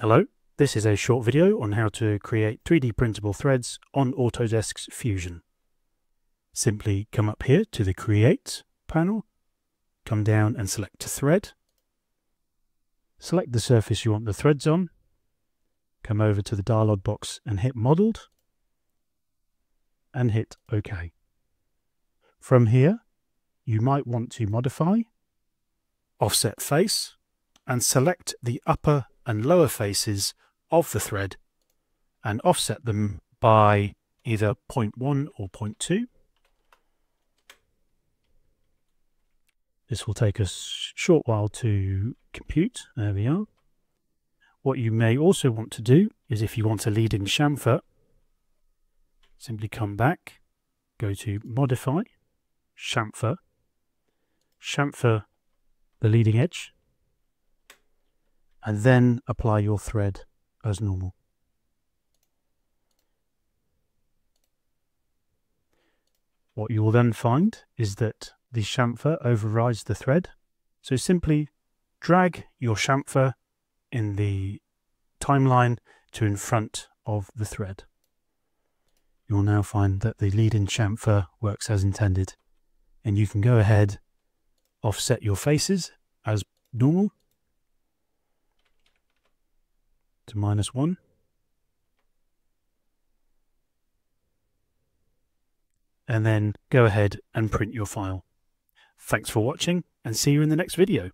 Hello, this is a short video on how to create 3D printable threads on Autodesk's Fusion. Simply come up here to the Create panel, come down and select a thread. Select the surface you want the threads on, come over to the dialog box and hit Modeled, and hit OK. From here, you might want to modify, offset face, and select the upper and lower faces of the thread and offset them by either 0.1 or 0.2. This will take us a short while to compute. There we are. What you may also want to do is if you want a leading chamfer, simply come back, go to Modify, Chamfer, chamfer the leading edge, and then apply your thread as normal. What you will then find is that the chamfer overrides the thread. So simply drag your chamfer in the timeline to in front of the thread. You'll now find that the lead-in chamfer works as intended and you can go ahead offset your faces as normal to minus 1. And then go ahead and print your file. Thanks for watching and see you in the next video.